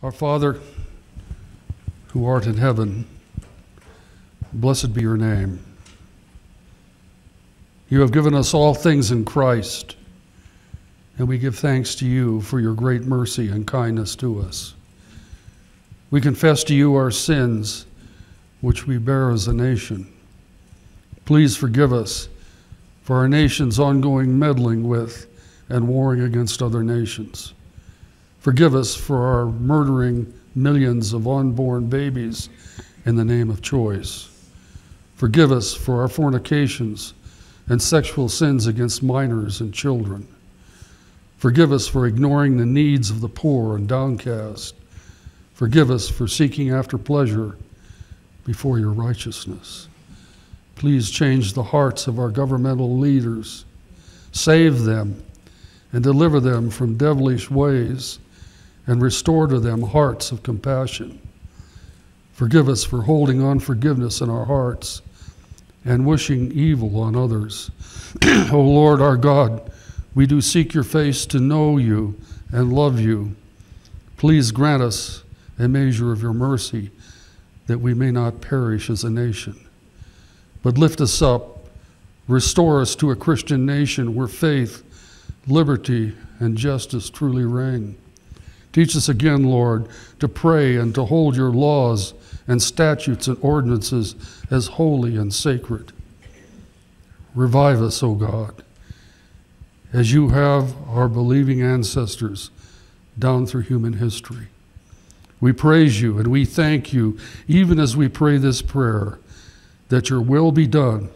Our Father, who art in heaven, blessed be your name. You have given us all things in Christ, and we give thanks to you for your great mercy and kindness to us. We confess to you our sins, which we bear as a nation. Please forgive us for our nation's ongoing meddling with and warring against other nations. Forgive us for our murdering millions of unborn babies in the name of choice. Forgive us for our fornications and sexual sins against minors and children. Forgive us for ignoring the needs of the poor and downcast. Forgive us for seeking after pleasure before your righteousness. Please change the hearts of our governmental leaders. Save them and deliver them from devilish ways and restore to them hearts of compassion. Forgive us for holding unforgiveness in our hearts and wishing evil on others. o Lord our God, we do seek your face to know you and love you. Please grant us a measure of your mercy that we may not perish as a nation. But lift us up, restore us to a Christian nation where faith, liberty, and justice truly reign. Teach us again, Lord, to pray and to hold your laws and statutes and ordinances as holy and sacred. Revive us, O God, as you have our believing ancestors down through human history. We praise you and we thank you, even as we pray this prayer, that your will be done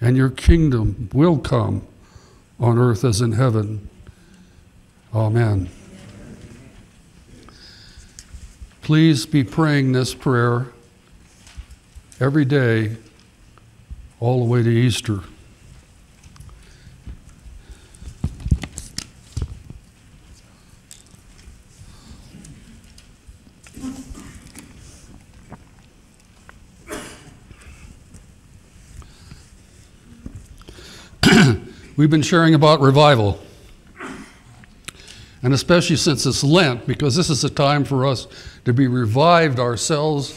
and your kingdom will come on earth as in heaven. Amen. Please be praying this prayer every day, all the way to Easter. We've been sharing about revival and especially since it's Lent, because this is a time for us to be revived ourselves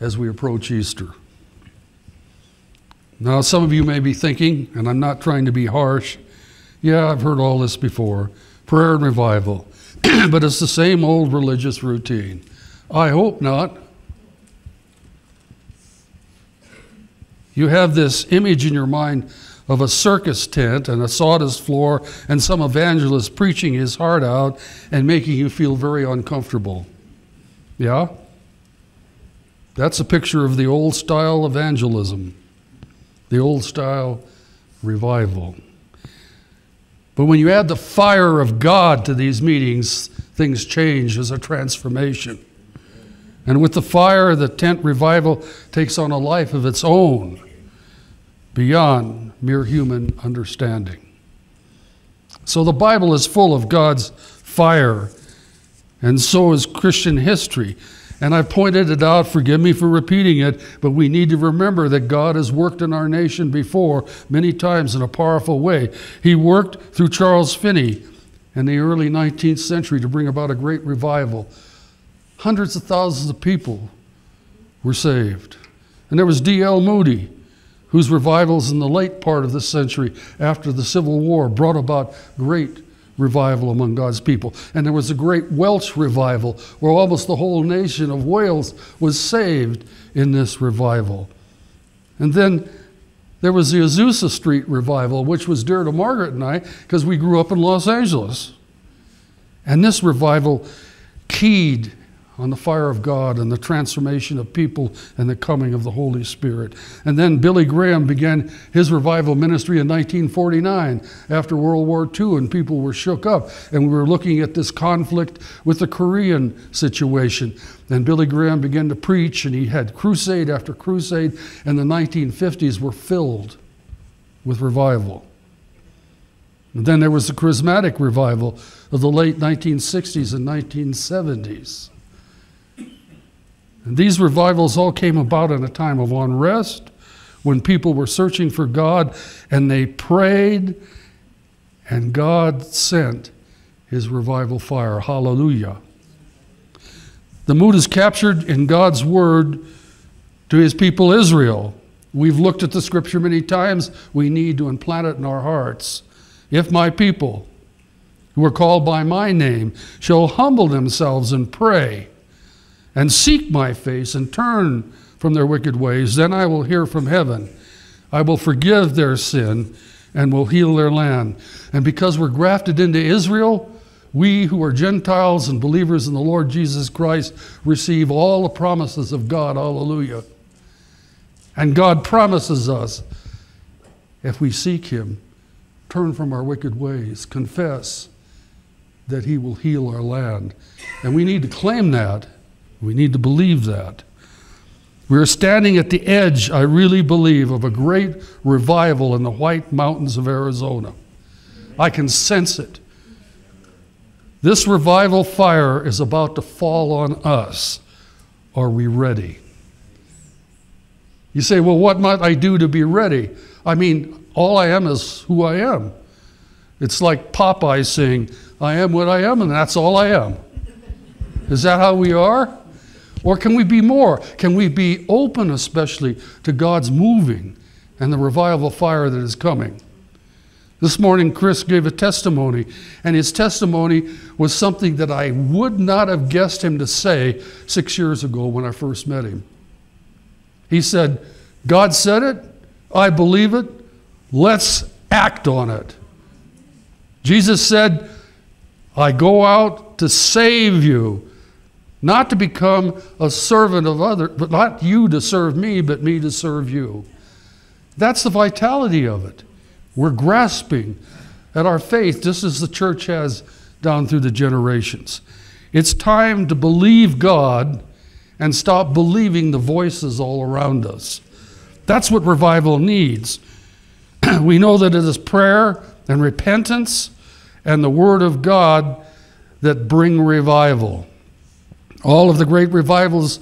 as we approach Easter. Now, some of you may be thinking, and I'm not trying to be harsh, yeah, I've heard all this before prayer and revival, but it's the same old religious routine. I hope not. You have this image in your mind of a circus tent and a sawdust floor and some evangelist preaching his heart out and making you feel very uncomfortable. Yeah? That's a picture of the old style evangelism, the old style revival. But when you add the fire of God to these meetings, things change as a transformation. And with the fire, the tent revival takes on a life of its own beyond mere human understanding. So the Bible is full of God's fire, and so is Christian history. And I've pointed it out, forgive me for repeating it, but we need to remember that God has worked in our nation before many times in a powerful way. He worked through Charles Finney in the early 19th century to bring about a great revival. Hundreds of thousands of people were saved. And there was D.L. Moody whose revivals in the late part of this century after the Civil War brought about great revival among God's people. And there was a great Welsh revival where almost the whole nation of Wales was saved in this revival. And then there was the Azusa Street revival, which was dear to Margaret and I because we grew up in Los Angeles. And this revival keyed on the fire of God and the transformation of people and the coming of the Holy Spirit. And then Billy Graham began his revival ministry in 1949 after World War II, and people were shook up. And we were looking at this conflict with the Korean situation. And Billy Graham began to preach, and he had crusade after crusade, and the 1950s were filled with revival. And then there was the charismatic revival of the late 1960s and 1970s. And these revivals all came about in a time of unrest when people were searching for God and they prayed, and God sent his revival fire. Hallelujah. The mood is captured in God's word to his people Israel. We've looked at the scripture many times. We need to implant it in our hearts. If my people, who are called by my name, shall humble themselves and pray and seek my face and turn from their wicked ways, then I will hear from heaven. I will forgive their sin and will heal their land. And because we're grafted into Israel, we who are Gentiles and believers in the Lord Jesus Christ receive all the promises of God. Hallelujah. And God promises us if we seek Him, turn from our wicked ways, confess that He will heal our land. And we need to claim that. We need to believe that. We are standing at the edge, I really believe, of a great revival in the White Mountains of Arizona. I can sense it. This revival fire is about to fall on us. Are we ready? You say, well, what might I do to be ready? I mean, all I am is who I am. It's like Popeye saying, I am what I am, and that's all I am. Is that how we are? Or can we be more? Can we be open, especially, to God's moving and the revival fire that is coming? This morning, Chris gave a testimony, and his testimony was something that I would not have guessed him to say six years ago when I first met him. He said, God said it, I believe it, let's act on it. Jesus said, I go out to save you not to become a servant of others, but not you to serve me, but me to serve you. That's the vitality of it. We're grasping at our faith just as the church has down through the generations. It's time to believe God and stop believing the voices all around us. That's what revival needs. we know that it is prayer and repentance and the Word of God that bring revival. All of the great revivals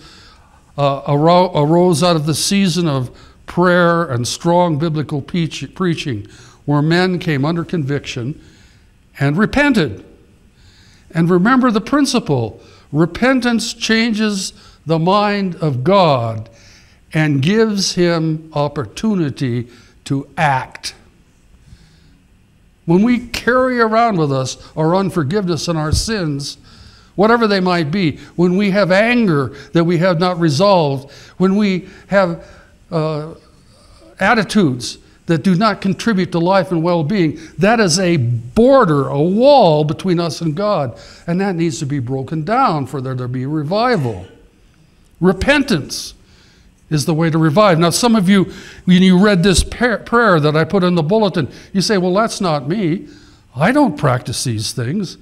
uh, arose out of the season of prayer and strong biblical preaching, where men came under conviction and repented. And remember the principle repentance changes the mind of God and gives him opportunity to act. When we carry around with us our unforgiveness and our sins, whatever they might be, when we have anger that we have not resolved, when we have uh, attitudes that do not contribute to life and well being, that is a border, a wall between us and God. And that needs to be broken down for there to be revival. Repentance is the way to revive. Now, some of you, when you read this prayer that I put in the bulletin, you say, Well, that's not me. I don't practice these things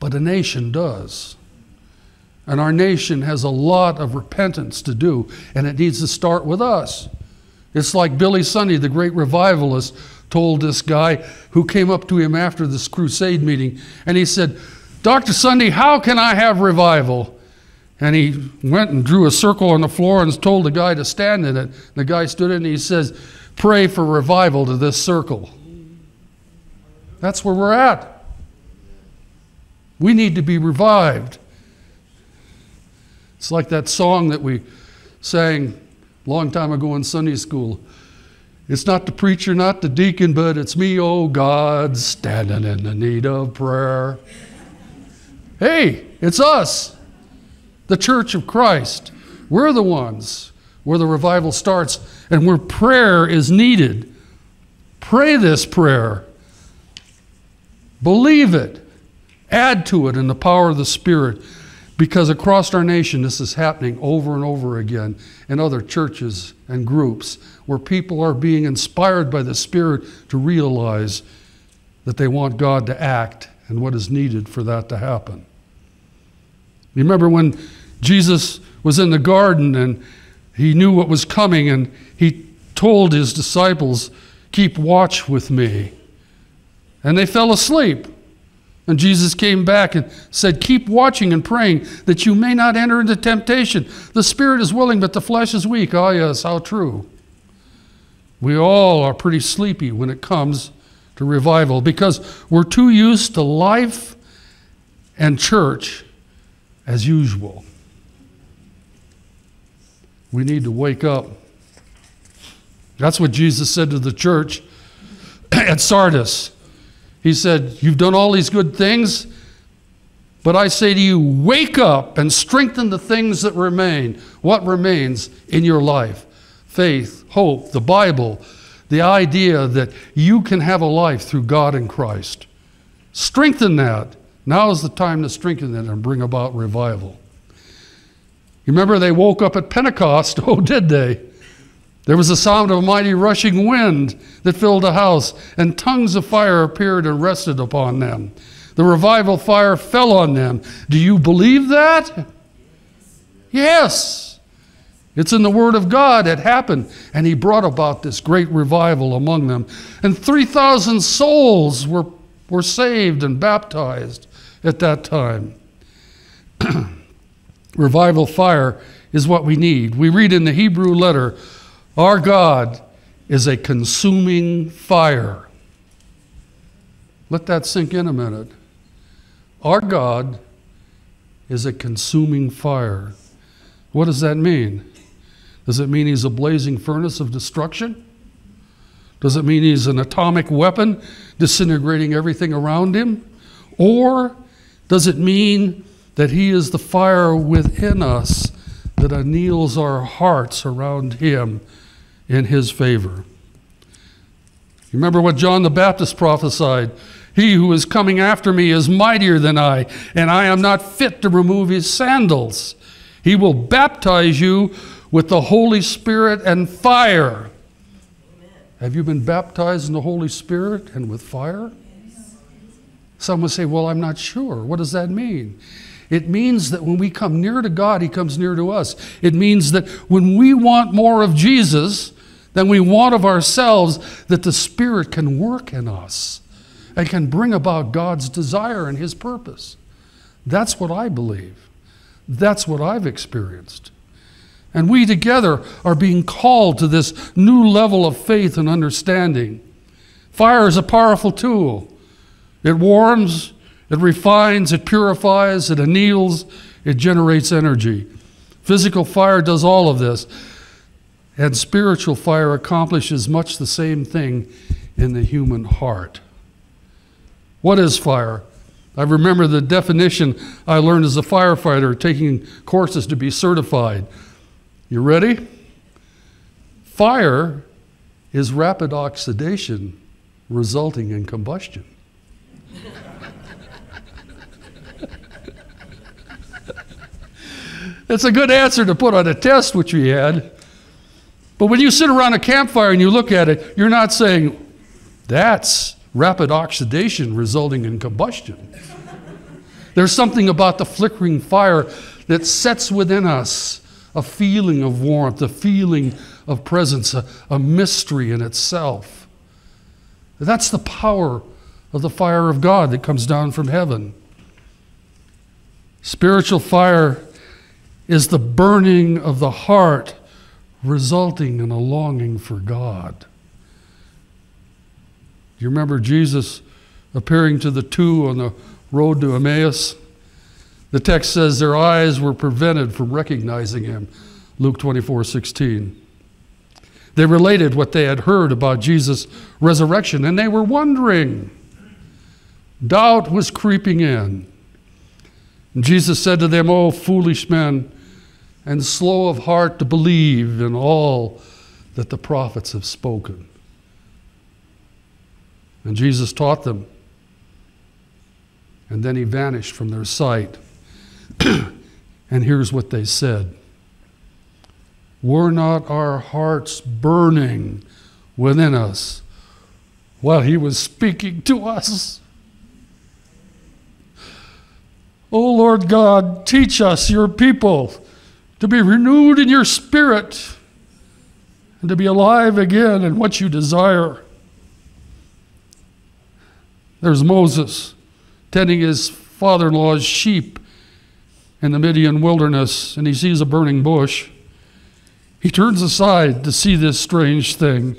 but a nation does. And our nation has a lot of repentance to do, and it needs to start with us. It's like Billy Sunday, the great revivalist, told this guy who came up to him after this crusade meeting, and he said, Dr. Sunday, how can I have revival? And he went and drew a circle on the floor and told the guy to stand in it. The guy stood in and he says, Pray for revival to this circle. That's where we're at. We need to be revived. It's like that song that we sang a long time ago in Sunday school. It's not the preacher, not the deacon, but it's me, oh God, standing in the need of prayer. Hey, it's us, the church of Christ. We're the ones where the revival starts and where prayer is needed. Pray this prayer. Believe it. Add to it in the power of the Spirit because across our nation this is happening over and over again in other churches and groups where people are being inspired by the Spirit to realize that they want God to act and what is needed for that to happen. You remember when Jesus was in the garden and he knew what was coming and he told his disciples, Keep watch with me. And they fell asleep. And Jesus came back and said, Keep watching and praying that you may not enter into temptation. The spirit is willing, but the flesh is weak. Oh, yes, how true. We all are pretty sleepy when it comes to revival because we're too used to life and church as usual. We need to wake up. That's what Jesus said to the church at Sardis. He said, You've done all these good things, but I say to you, wake up and strengthen the things that remain. What remains in your life? Faith, hope, the Bible, the idea that you can have a life through God and Christ. Strengthen that. Now is the time to strengthen it and bring about revival. You remember they woke up at Pentecost? Oh, did they? There was the sound of a mighty rushing wind that filled the house, and tongues of fire appeared and rested upon them. The revival fire fell on them. Do you believe that? Yes. It's in the Word of God. It happened. And He brought about this great revival among them. And 3,000 souls were, were saved and baptized at that time. revival fire is what we need. We read in the Hebrew letter, Our God is a consuming fire. Let that sink in a minute. Our God is a consuming fire. What does that mean? Does it mean he's a blazing furnace of destruction? Does it mean he's an atomic weapon disintegrating everything around him? Or does it mean that he is the fire within us that anneals our hearts around him in his favor? Remember what John the Baptist prophesied? He who is coming after me is mightier than I, and I am not fit to remove his sandals. He will baptize you with the Holy Spirit and fire. Have you been baptized in the Holy Spirit and with fire? Some would say, Well, I'm not sure. What does that mean? It means that when we come near to God, He comes near to us. It means that when we want more of Jesus than we want of ourselves, that the Spirit can work in us and can bring about God's desire and His purpose. That's what I believe. That's what I've experienced. And we together are being called to this new level of faith and understanding. Fire is a powerful tool. It warms, it refines, it purifies, it anneals, it generates energy. Physical fire does all of this. And spiritual fire accomplishes much the same thing in the human heart. What is fire? I remember the definition I learned as a firefighter taking courses to be certified. You ready? Fire is rapid oxidation resulting in combustion. it's a good answer to put on a test, which we had. But when you sit around a campfire and you look at it, you're not saying, that's rapid oxidation resulting in combustion. There's something about the flickering fire that sets within us a feeling of warmth, a feeling of presence, a, a mystery in itself. That's the power of the fire of God that comes down from heaven. Spiritual fire is the burning of the heart, resulting in a longing for God. Do you remember Jesus appearing to the two on the road to Emmaus? The text says their eyes were prevented from recognizing him. Luke 24 16. They related what they had heard about Jesus' resurrection, and they were wondering. Doubt was creeping in. And Jesus said to them, O foolish men, and slow of heart to believe in all that the prophets have spoken. And Jesus taught them. And then he vanished from their sight. and here's what they said Were not our hearts burning within us while he was speaking to us? O Lord God, teach us, your people, to be renewed in your spirit and to be alive again in what you desire. There's Moses tending his father in law's sheep in the Midian wilderness and he sees a burning bush. He turns aside to see this strange thing.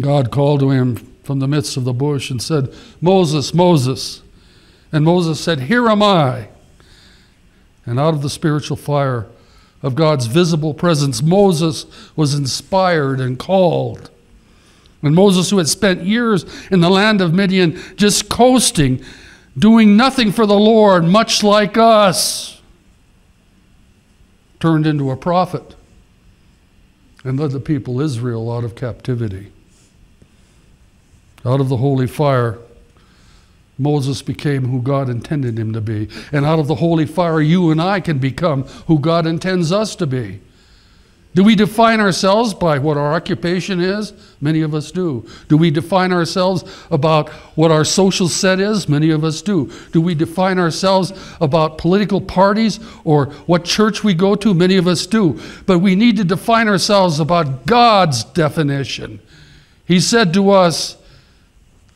God called to him from the midst of the bush and said, Moses, Moses. And Moses said, Here am I. And out of the spiritual fire of God's visible presence, Moses was inspired and called. And Moses, who had spent years in the land of Midian, just coasting, doing nothing for the Lord, much like us, turned into a prophet and led the people Israel out of captivity. Out of the holy fire, Moses became who God intended him to be. And out of the holy fire, you and I can become who God intends us to be. Do we define ourselves by what our occupation is? Many of us do. Do we define ourselves about what our social set is? Many of us do. Do we define ourselves about political parties or what church we go to? Many of us do. But we need to define ourselves about God's definition. He said to us,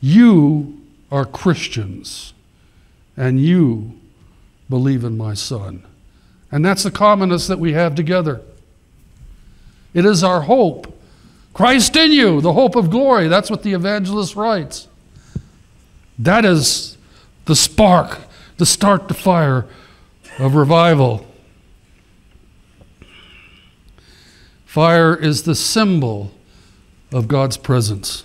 You are Christians, and you believe in my Son. And that's the commonness that we have together. It is our hope. Christ in you, the hope of glory. That's what the evangelist writes. That is the spark, the start the fire of revival. Fire is the symbol of God's presence.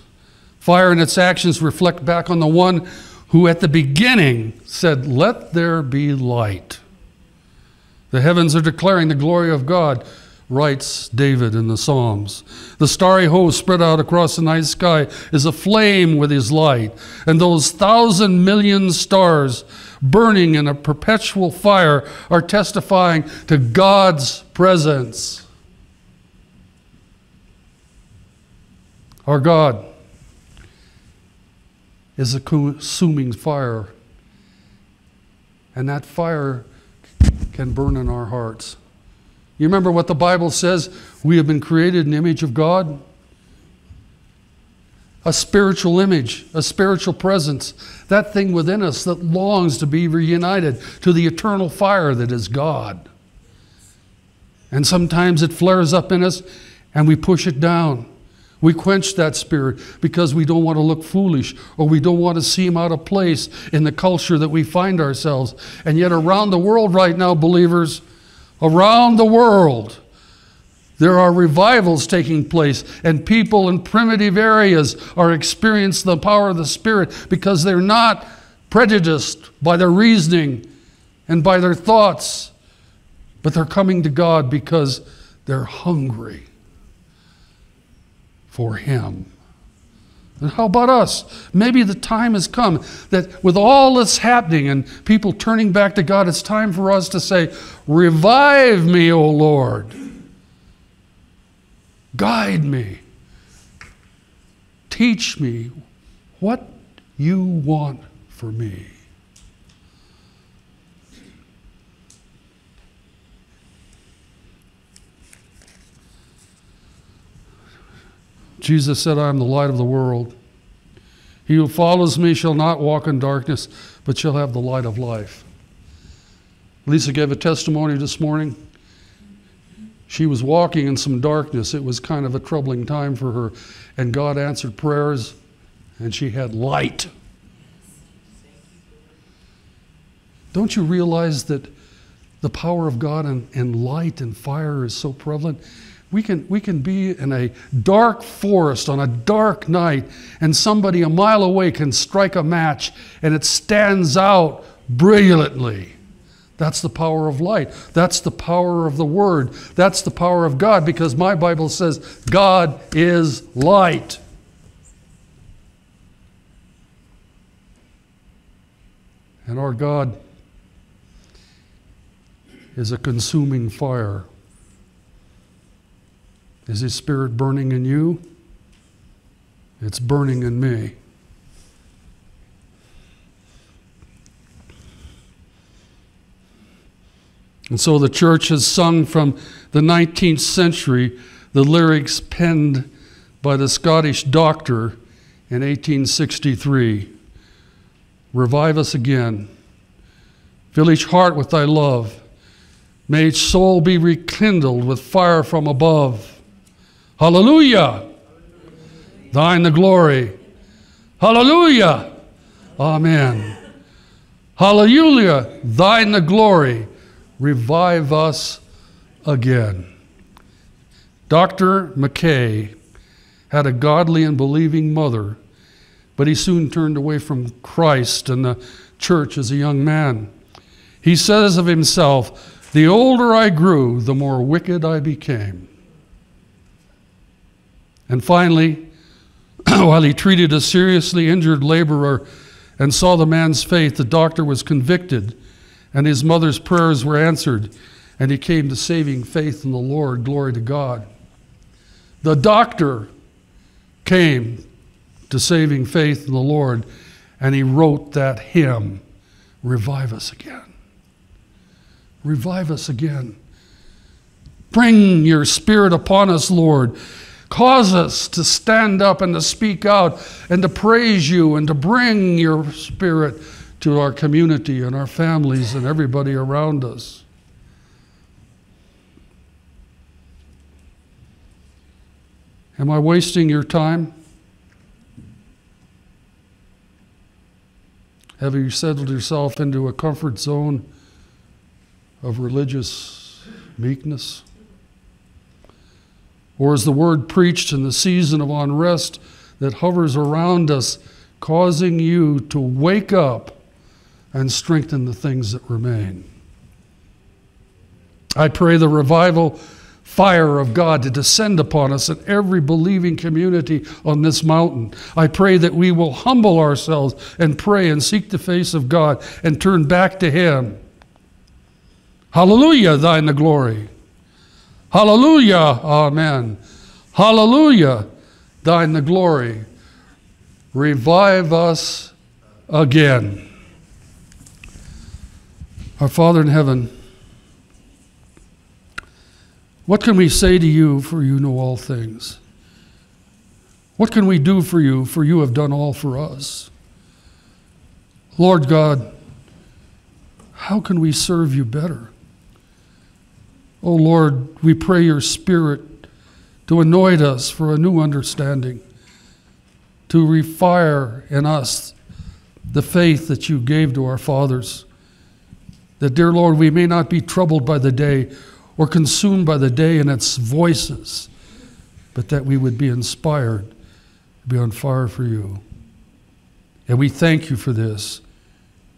Fire and its actions reflect back on the one who at the beginning said, Let there be light. The heavens are declaring the glory of God writes David in the Psalms. The starry host spread out across the night sky is aflame with his light, and those thousand million stars burning in a perpetual fire are testifying to God's presence. Our God is a consuming fire, and that fire can burn in our hearts. You remember what the Bible says? We have been created in the image of God. A spiritual image, a spiritual presence, that thing within us that longs to be reunited to the eternal fire that is God. And sometimes it flares up in us and we push it down. We quench that spirit because we don't want to look foolish or we don't want to seem out of place in the culture that we find ourselves. And yet, around the world right now, believers, Around the world, there are revivals taking place, and people in primitive areas are experiencing the power of the Spirit because they're not prejudiced by their reasoning and by their thoughts, but they're coming to God because they're hungry for Him. And how about us? Maybe the time has come that with all that's happening and people turning back to God, it's time for us to say, Revive me, O Lord. Guide me. Teach me what you want for me. Jesus said, I am the light of the world. He who follows me shall not walk in darkness, but shall have the light of life. Lisa gave a testimony this morning. She was walking in some darkness. It was kind of a troubling time for her. And God answered prayers, and she had light. Don't you realize that the power of God and, and light and fire is so prevalent? We can, we can be in a dark forest on a dark night, and somebody a mile away can strike a match, and it stands out brilliantly. That's the power of light. That's the power of the Word. That's the power of God because my Bible says God is light. And our God is a consuming fire. Is His Spirit burning in you? It's burning in me. And so the church has sung from the 19th century the lyrics penned by the Scottish doctor in 1863 Revive us again. Fill each heart with thy love. May each soul be rekindled with fire from above. Hallelujah. Thine the glory. Hallelujah. Amen. Hallelujah. Thine the glory. revive us again. Dr. Mackay had a godly and believing mother, but he soon turned away from Christ and the church as a young man. He says of himself, The older I grew, the more wicked I became. And finally, while he treated a seriously injured laborer and saw the man's faith, the doctor was convicted, and his mother's prayers were answered, and he came to saving faith in the Lord. Glory to God. The doctor came to saving faith in the Lord, and he wrote that hymn Revive us again. Revive us again. Bring your spirit upon us, Lord. Cause us to stand up and to speak out and to praise you and to bring your spirit to our community and our families and everybody around us. Am I wasting your time? Have you settled yourself into a comfort zone of religious meekness? Or is the word preached in the season of unrest that hovers around us causing you to wake up and strengthen the things that remain? I pray the revival fire of God to descend upon us and every believing community on this mountain. I pray that we will humble ourselves and pray and seek the face of God and turn back to Him. Hallelujah, thine the glory. Hallelujah, amen. Hallelujah, thine the glory. Revive us again. Our Father in heaven, what can we say to you, for you know all things? What can we do for you, for you have done all for us? Lord God, how can we serve you better? Oh Lord, we pray your Spirit to anoint us for a new understanding, to refire in us the faith that you gave to our fathers. That, dear Lord, we may not be troubled by the day or consumed by the day and its voices, but that we would be inspired to be on fire for you. And we thank you for this.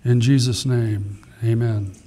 In Jesus' name, amen.